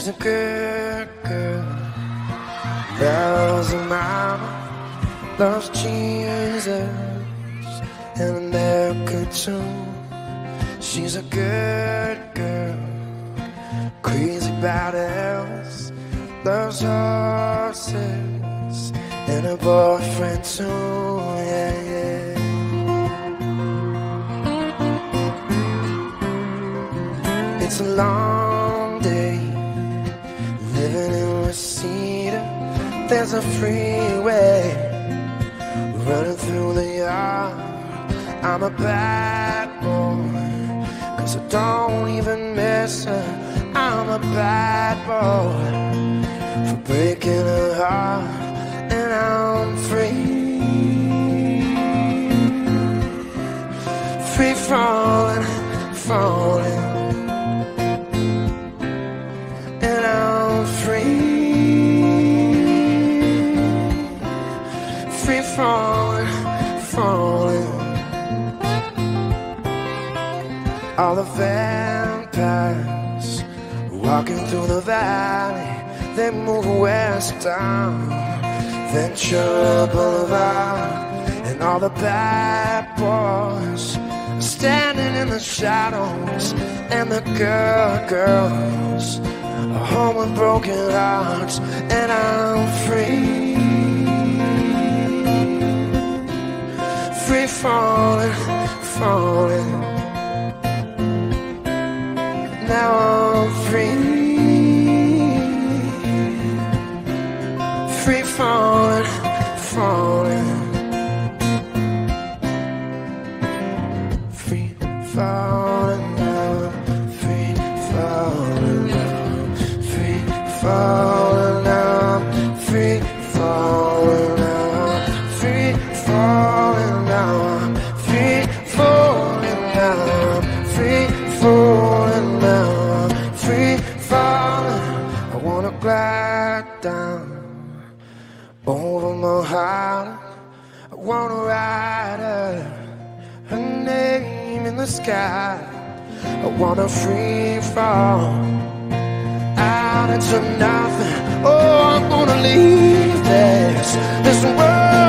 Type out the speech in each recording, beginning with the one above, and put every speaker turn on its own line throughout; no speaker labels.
She's a good girl, loves her mama, loves Jesus and America too. She's a good girl, crazy about Elvis, loves horses and a boyfriend too. Yeah, yeah. It's a long There's a freeway running through the yard. I'm a bad boy, cause I don't even miss her. I'm a bad boy for breaking Free falling, falling. All the vampires walking through the valley, they move west down Ventura Boulevard, and all the bad boys standing in the shadows, and the girl girls are home with broken hearts, and I'm free, falling, falling. Now I'm free, free falling, falling, free falling now, free falling now, free falling over my. I wanna ride her, her name in the sky. I wanna free fall out into nothing. Oh, I'm gonna leave this this world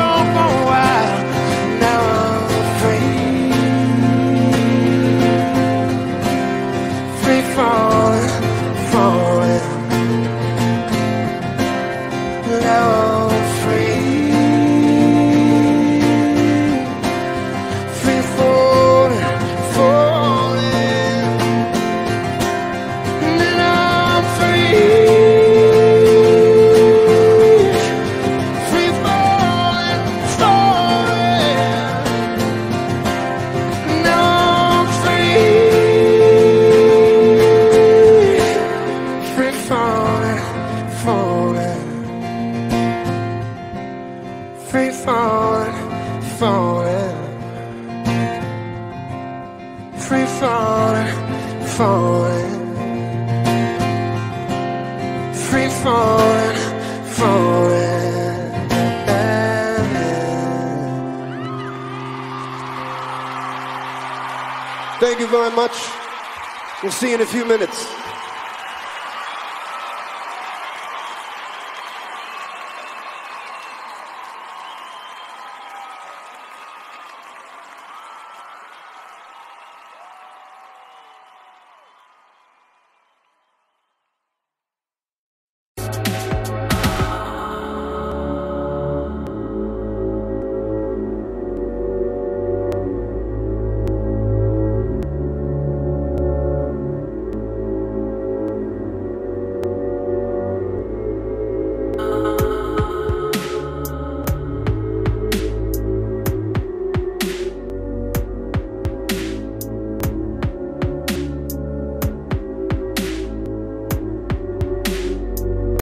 Free falling, falling. Free falling, falling. Free falling, falling.
Thank you very much. We'll see you in a few minutes.